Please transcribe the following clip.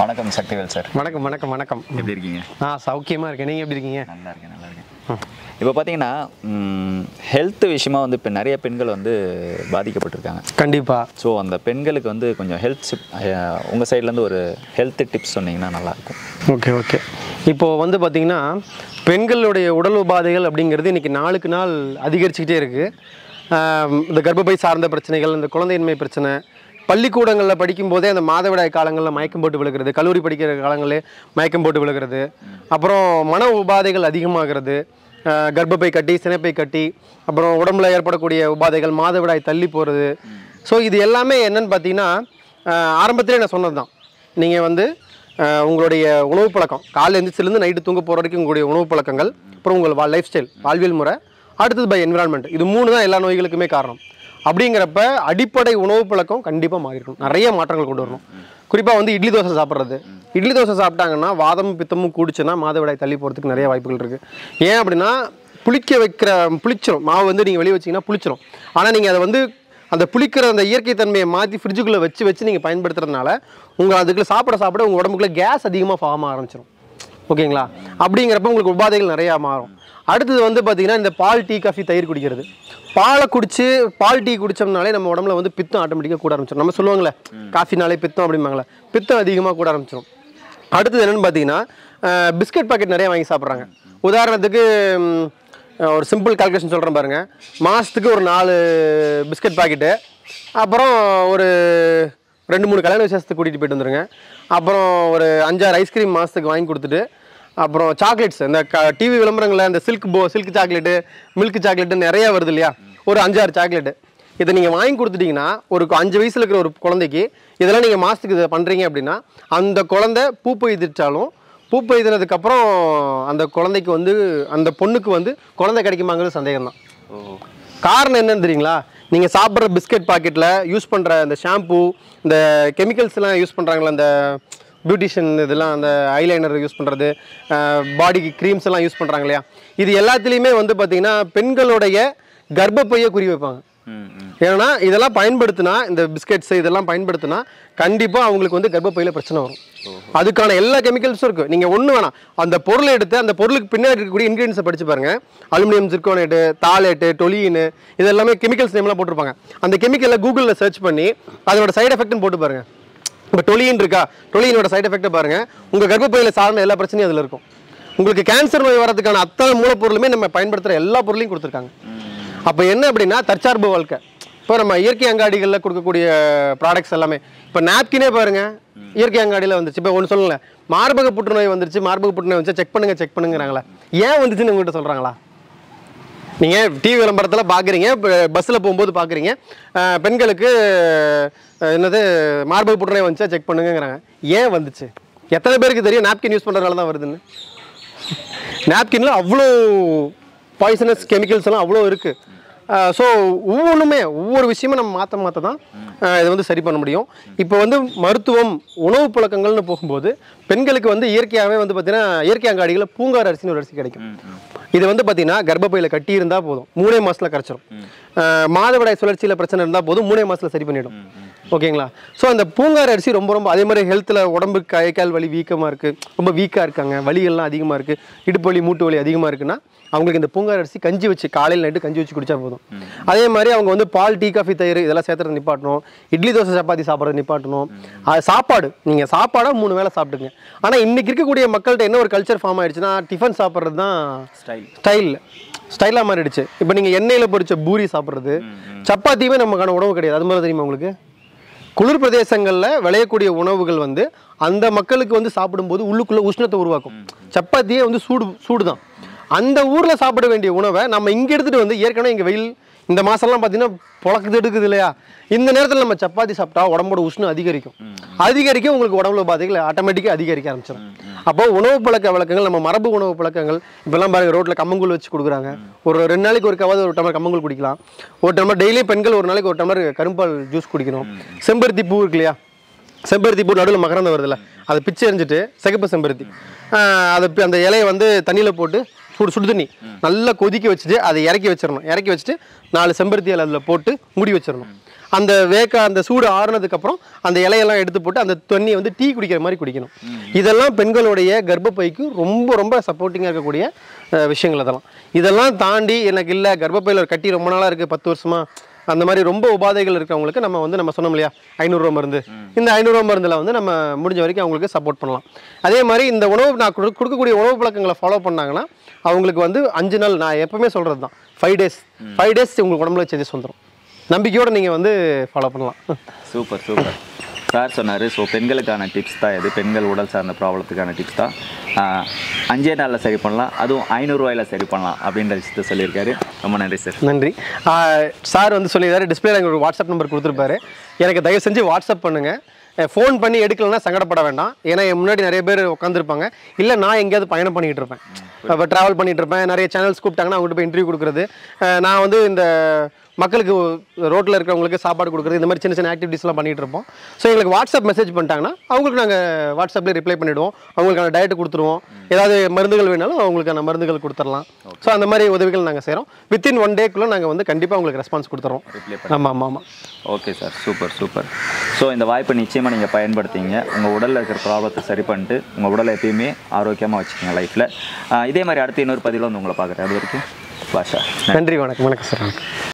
வணக்கம் சக்திவேல் சார். வணக்கம் வணக்கம் வணக்கம். எப்படி இருக்கீங்க? ஆ சௌக்கியமாக இருக்கேன். நீங்கள் எப்படி இருக்கீங்க? நல்லா இருக்கேன் நல்லா இருக்கேன். இப்போ பார்த்தீங்கன்னா ஹெல்த் விஷயமா வந்து இப்போ நிறைய பெண்கள் வந்து பாதிக்கப்பட்டிருக்காங்க. கண்டிப்பாக ஸோ அந்த பெண்களுக்கு வந்து கொஞ்சம் ஹெல்த் உங்கள் சைட்லேருந்து ஒரு ஹெல்த் டிப்ஸ் சொன்னீங்கன்னா நல்லாயிருக்கும் ஓகே ஓகே. இப்போது வந்து பார்த்திங்கன்னா பெண்களுடைய உடல் உபாதைகள் அப்படிங்கிறது இன்றைக்கி நாளுக்கு நாள் அதிகரிச்சுக்கிட்டே இருக்குது இந்த கர்ப்பப்பை சார்ந்த பிரச்சனைகள் இந்த குழந்தையின்மை பிரச்சனை பள்ளிக்கூடங்களில் படிக்கும்போதே அந்த மாதவிடாய் காலங்களில் மயக்கம் போட்டு விழுகிறது கல்லூரி படிக்கிற காலங்களே மயக்கம் போட்டு விழுகிறது அப்புறம் மன உபாதைகள் அதிகமாகிறது கர்ப்பப்பை கட்டி சினைப்பை கட்டி அப்புறம் உடம்புல ஏற்படக்கூடிய உபாதைகள் மாதவிடாய் தள்ளி போகிறது ஸோ இது எல்லாமே என்னன்னு பார்த்தீங்கன்னா ஆரம்பத்திலே நான் சொன்னது தான் நீங்கள் வந்து உங்களுடைய உணவு பழக்கம் காலை எழுந்திரிச்சிலேருந்து நைட்டு தூங்க போகிற வரைக்கும் உங்களுடைய உணவு பழக்கங்கள் அப்புறம் உங்கள் வா லைஃப் ஸ்டைல் வாழ்வியல் முறை அடுத்தது பை என்விரான்மெண்ட் இது மூணு தான் எல்லா நோய்களுக்குமே காரணம். அப்படிங்கிறப்ப அடிப்படை உணவு பழக்கம் கண்டிப்பாக மாறிடணும் நிறைய மாற்றங்கள் கொண்டு வரணும். குறிப்பாக வந்து இட்லி தோசை சாப்பிட்றது. இட்லி தோசை சாப்பிட்டாங்கன்னா வாதமும் பித்தமும் கூடிச்சுன்னா மாதவிடாய் தள்ளி போகிறதுக்கு நிறைய வாய்ப்புகள் இருக்குது ஏன் அப்படின்னா புளிக்க வைக்கிற புளிச்சிரும். மாவு வந்து நீங்கள் வெளியே வச்சீங்கன்னா புளிச்சிரும். ஆனால் நீங்கள் அதை வந்து அந்த புளிக்கிற அந்த இயற்கை தன்மையை மாற்றி ஃப்ரிட்ஜுக்குள்ளே வச்சு வச்சு நீங்கள் பயன்படுத்துறதுனால உங்கள் அதுக்குள்ளே சாப்பிட சாப்பிட உங்கள் உடம்புக்குள்ளே கேஸ் அதிகமாக ஃபார்ம் ஆரம்பிச்சிடும் ஓகேங்களா? அப்படிங்கிறப்ப உங்களுக்கு உபாதைகள் நிறையா மாறும். அடுத்தது வந்து பார்த்தீங்கன்னா இந்த பால் டீ காஃபி தயிர் குடிக்கிறது. பாலை குடிச்சு பால் டீ குடிச்சோம்னாலே நம்ம உடம்புல வந்து பித்தம் ஆட்டோமேட்டிக்காக கூட ஆரம்பிச்சிடும் நம்ம சொல்லுவாங்களே காஃபினாலே பித்தம் அப்படிம்பாங்களே பித்தம் அதிகமாக கூட ஆரம்பிச்சிடும் அடுத்தது என்னன்னு பார்த்தீங்கன்னா பிஸ்கட் பாக்கெட் நிறைய வாங்கி சாப்பிட்றாங்க. உதாரணத்துக்கு ஒரு சிம்பிள் கால்குலேஷன் சொல்கிறேன் பாருங்க. மாதத்துக்கு ஒரு நாலு பிஸ்கட் பாக்கெட்டு அப்புறம் ஒரு ரெண்டு மூணு கல்யாண விசேஷத்துக்கு கூட்டிகிட்டு போயிட்டு வந்துருங்க. அப்புறம் ஒரு அஞ்சாறு ஐஸ்கிரீம் மாதத்துக்கு வாங்கி கொடுத்துட்டு அப்புறம் சாக்லேட்ஸ் இந்த க டிவி விளம்பரங்களில் இந்த சில்க் போ சில்க் சாக்லேட்டு மில்க் சாக்லேட்டு நிறைய வருது இல்லையா? ஒரு அஞ்சாறு சாக்லேட்டு இதை நீங்கள் வாங்கி கொடுத்துட்டீங்கன்னா ஒரு அஞ்சு வயசில் இருக்கிற ஒரு குழந்தைக்கு இதெல்லாம் நீங்கள் மாதத்துக்கு இதை பண்ணுறீங்க அப்படின்னா அந்த குழந்தை பூ பெய்திட்டாலும் பூ பெய்தினதுக்கப்புறம் அந்த குழந்தைக்கு வந்து அந்த பொண்ணுக்கு வந்து குழந்தை கிடைக்குமாங்கிறது சந்தேகம் தான். காரணம் என்னன்னு தெரியுங்களா? நீங்கள் சாப்பிட்ற பிஸ்கட் பாக்கெட்டில் யூஸ் பண்ணுற இந்த ஷாம்பு இந்த கெமிக்கல்ஸ்லாம் யூஸ் பண்ணுறாங்களா அந்த பியூட்டிஷியன் இதெல்லாம் அந்த ஐலைனர் யூஸ் பண்ணுறது பாடிக்கு க்ரீம்ஸ் எல்லாம் யூஸ் பண்ணுறாங்க இல்லையா இது எல்லாத்துலேயுமே வந்து பார்த்திங்கன்னா பெண்களுடைய கர்ப்பப்பையை குறி வைப்பாங்க. ஏன்னா இதெல்லாம் பயன்படுத்தினா இந்த பிஸ்கெட்ஸ் இதெல்லாம் பயன்படுத்தினா கண்டிப்பாக அவங்களுக்கு வந்து கர்ப்பப்பையில் பிரச்சனை வரும். அதுக்கான எல்லா கெமிக்கல்ஸும் இருக்குது நீங்கள் ஒன்று வேணாம். அந்த பொருளை எடுத்து அந்த பொருளுக்கு பின்னாடி இருக்கக்கூடிய இன்க்ரீடியன்ஸை படிச்சு பாருங்க. அலுமினியம் சிர்கோனேட்டு தாலேட்டு டொலியின் இது எல்லாமே கெமிக்கல்ஸ் நேம்லாம் போட்டிருப்பாங்க. அந்த கெமிக்கலை கூகுளில் சர்ச் பண்ணி அதோட சைடு எஃபெக்ட்னு போட்டு பாருங்க. இப்போ டொலியின் இருக்கா? டொலியினோட சைட் எஃபெக்ட்டை பாருங்கள் உங்கள் கர்ப்பப்பையில் சார்ந்த எல்லா பிரச்சனையும் அதில் இருக்கும். உங்களுக்கு கேன்சர் நோய் வரதுக்கான அத்தனை மூலப்பொருளுமே நம்ம பயன்படுத்துகிற எல்லா பொருளையும் கொடுத்துருக்காங்க. அப்போ என்ன அப்படின்னா தற்சார்பு வாழ்க்கை. இப்போ நம்ம இயற்கை அங்காடிகளில் கொடுக்கக்கூடிய ப்ராடக்ட்ஸ் எல்லாமே. இப்போ நாப்கினே பாருங்க. இயற்கை அங்காடியில் வந்துச்சு இப்போ ஒன்று சொல்லலை மார்பக புற்றுநோய் வந்துருச்சு. மார்பக புற்றுநோய் வந்துச்சு? செக் பண்ணுங்கள் செக் பண்ணுங்கிறாங்களா? ஏன் வந்துச்சுன்னு உங்கள்கிட்ட சொல்கிறாங்களா நீங்கள் டிவி விளம்பரத்தில் பார்க்குறீங்க பஸ்ஸில் போகும்போது பார்க்குறீங்க பெண்களுக்கு என்னது மார்பக புற்றுநோய் வந்துச்சா செக் பண்ணுங்கிறாங்க ஏன் வந்துச்சு? எத்தனை பேருக்கு தெரியும் நாப்கின் யூஸ் பண்ணுறதுனால தான் வருதுன்னு? நாப்கின்ல அவ்வளோ பாய்சனஸ் கெமிக்கல்ஸ் எல்லாம் அவ்வளோ இருக்குது ஸோ ஒவ்வொன்றுமே ஒவ்வொரு விஷயமும் நம்ம மாற்ற மாற்ற தான் இதை வந்து சரி பண்ண முடியும். இப்போ வந்து மருத்துவம் உணவு பழக்கங்கள்னு போகும்போது பெண்களுக்கு வந்து இயற்கையாகவே வந்து பார்த்தீங்கன்னா இயற்கை அங்காடிகளில் பூங்கார் அரிசின்னு ஒரு அரிசி கிடைக்கும். இது வந்து பார்த்தீங்கன்னா கர்ப்பப்பையில் கட்டி இருந்தால் போதும். மூணே மாசத்துல கரைச்சிரும். மாதவிடாய் சுழற்சியில் பிரச்சனை இருந்தால் போதும். மூணே மாசத்துல சரி பண்ணிடும். ஓகேங்களா? ஸோ அந்த பூங்கார் அரிசி ரொம்ப ரொம்ப அதே மாதிரி ஹெல்த்தில் உடம்பு கை கால் வலி வீக்கமாக இருக்குது ரொம்ப வீக்காக இருக்காங்க. வலிகள்லாம் அதிகமாக இருக்குது இடுப்பு வலி மூட்டு வலி அதிகமாக இருக்குன்னா அவங்களுக்கு இந்த பூங்கார் அரிசி கஞ்சி வச்சு காலையில் நைட்டு கஞ்சி வச்சு குடிச்சா போதும். அதே மாதிரி அவங்க வந்து பால் டீ காஃபி தயிர் இதெல்லாம் சேர்த்துறது நிப்பாட்டணும். இட்லி தோசை சப்பாத்தி சாப்பிட்றது நிப்பாட்டணும். அது சாப்பாடு. நீங்கள் சாப்பாடாக மூணு வேளை சாப்பிட்டுங்க. ஆனால் இன்னைக்கு இருக்கக்கூடிய மக்கள்கிட்ட என்ன ஒரு கல்ச்சர் ஃபார்ம் ஆயிடுச்சுன்னா டிஃபன் சாப்பிட்றது தான் ஸ்டைல் ஸ்டைலாக மாறிடுச்சு. இப்போ நீங்கள் எண்ணெயில் பொரிச்ச பூரி சாப்பிட்றது சப்பாத்தியுமே நமக்கான உணவு கிடையாது. அது மாதிரி தெரியுமா உங்களுக்கு? குளிர் பிரதேசங்களில் விளையக்கூடிய உணவுகள் வந்து அந்த மக்களுக்கு வந்து சாப்பிடும்போது உள்ளுக்குள்ளே உஷ்ணத்தை உருவாக்கும். சப்பாத்தியே வந்து சூடு சூடு தான் அந்த ஊரில் சாப்பிட வேண்டிய உணவை நம்ம இங்கே எடுத்துகிட்டு வந்து ஏற்கனவே இங்கே வெயில் இந்த மாதம்லாம் பார்த்தீங்கன்னா புழக்குது எடுக்குது இல்லையா? இந்த நேரத்தில் நம்ம சப்பாத்தி சாப்பிட்டா உடம்போட உஷ்ணம் அதிகரிக்கும். அதிகரிக்க உங்களுக்கு உடம்புல பாதைகள் ஆட்டோமேட்டிக்காக அதிகரிக்க ஆரம்பிச்சிடும் அப்போ உணவு பழக்க வழக்கங்கள் நம்ம மரபு உணவு பழக்கங்கள் இப்போல்லாம் பாருங்க ரோட்டில் கம்மங்கூழ் வச்சு கொடுக்குறாங்க. ஒரு ரெண்டு நாளைக்கு ஒருக்காவது ஒரு டம்ளர் கம்மங்கூழ் குடிக்கலாம். ஒரு டம்ளர் டெய்லி பெண்கள் ஒரு நாளைக்கு ஒரு டம்ளர் கரும்பால் ஜூஸ் குடிக்கணும். செம்பருத்தி பூ இருக்கு இல்லையா? செம்பருத்தி பூ நடுவில் மகரந்தம் வருதுல்ல. அதை பிச்சு எறிஞ்சிட்டு சிகப்பு செம்பருத்தி. அதை அந்த இலையை வந்து தண்ணியில் போட்டு சுடு சுடு தண்ணி. நல்லா கொதிக்க வச்சுட்டு அதை இறக்கி வச்சிடணும். இறக்கி வச்சுட்டு நாலு செம்பருத்தி இலை அதில் போட்டு மூடி வச்சிடணும். அந்த வேக்க அந்த சூடு ஆறுனதுக்கப்புறம் அந்த இலையெல்லாம் எடுத்து போட்டு அந்த தண்ணியை வந்து டீ குடிக்கிற மாதிரி குடிக்கணும். இதெல்லாம் பெண்களுடைய கர்ப்பப்பைக்கு ரொம்ப ரொம்ப சப்போர்ட்டிங்காக இருக்கக்கூடிய விஷயங்கள் அதெல்லாம். இதெல்லாம் தாண்டி எனக்கு இல்லை கர்ப்பப்பையில் ஒரு கட்டி ரொம்ப நாளாக இருக்குது பத்து வருஷமா. அந்த மாதிரி ரொம்ப உபாதைகள் இருக்கிறவங்களுக்கு நம்ம வந்து நம்ம சொன்னோம் இல்லையா ஐநூறுரூவா மருந்து. இந்த ஐநூறுரூவா மருந்தில் வந்து நம்ம முடிஞ்ச வரைக்கும் அவங்களுக்கு சப்போர்ட் பண்ணலாம். அதே மாதிரி இந்த உணவு நான் கொடு- கொடுக்கக்கூடிய உணவு பழக்கங்களை ஃபாலோ பண்ணாங்கன்னா அவங்களுக்கு வந்து அஞ்சு நாள் நான் எப்பவுமே சொல்கிறது தான் ஃபைவ் டேஸ் ஃபைவ் டேஸ் உங்களுக்கு உடம்புல சேஞ்சஸ் வந்துடும் நம்பிக்கையோடு நீங்கள் வந்து ஃபாலோ பண்ணலாம். Super super. சார் சொன்னார் ஸோ பெண்களுக்கான டிப்ஸ் தான் இது. பெண்கள் உடல் சார்ந்த ப்ராப்ளத்துக்கான டிப்ஸ் தான். அஞ்சே நாளில் சரி பண்ணலாம். அதுவும் ஐநூறுரூவாயில் சரி பண்ணலாம். அப்படின்ற விஷயத்த சொல்லியிருக்காரு. ரொம்ப நன்றி சார். நன்றி. சார் வந்து சொல்லியிருக்காரு டிஸ்பிளேல எங்களுக்கு வாட்ஸ்அப் நம்பர் கொடுத்துருப்பாரு. எனக்கு தயவு செஞ்சு வாட்ஸ்அப் பண்ணுங்கள் ஃபோன் பண்ணி எடுக்கலன்னா சங்கடப்பட வேண்டாம். ஏன்னா என் முன்னாடி நிறைய பேர் உட்காந்துருப்பாங்க இல்லை நான் எங்கேயாவது பயணம் பண்ணிகிட்டு இருப்பேன். இப்போ ட்ராவல் பண்ணிட்டு இருப்பேன். நிறைய சேனல்ஸ் கூப்பிட்டாங்கன்னா அவங்ககிட்ட போய் இன்டர்வியூ கொடுக்குறது. நான் வந்து இந்த மக்களுக்கு ரோட்டில் இருக்கிறவங்களுக்கு சாப்பாடு கொடுக்குறது இந்த மாதிரி சின்ன சின்ன ஆக்டிவிட்டீஸ்லாம் பண்ணிட்டு இருப்போம். ஸோ எங்களுக்கு வாட்ஸ்அப் மெசேஜ் பண்ணிட்டாங்கன்னா அவங்களுக்கு நாங்கள் வாட்ஸ்அப்லேயே ரிப்ளை பண்ணிவிடுவோம் அவங்களுக்கான டயட் கொடுத்துருவோம். ஏதாவது மருந்துகள் வேணாலும் அவங்களுக்கான மருந்துகள் கொடுத்துடலாம். ஸோ அந்த மாதிரி உதவிகள் நாங்கள் செய்கிறோம் வித்தின் ஒன் டேக்குள்ளே நாங்கள் வந்து கண்டிப்பாக உங்களுக்கு ரெஸ்பான்ஸ் கொடுத்துறோம். ஆமாம் ஆமாம் ஆமாம் okay sir super super so இந்த வாய்ப்பை நிச்சயமாக நீங்கள் பயன்படுத்திங்க. உங்கள் உடலில் இருக்கிற ப்ராப்ளத்தை சரி பண்ணிட்டு உங்கள் உடலை எப்பயுமே ஆரோக்கியமாக வச்சுக்கோங்க லைஃப்பில் இதே மாதிரி அடுத்து இன்னொரு பதிவில் வந்து உங்களை பார்க்குறேன். அது வரைக்கும் பாஷா நன்றி வணக்கம் வணக்கம் சார். வணக்கம்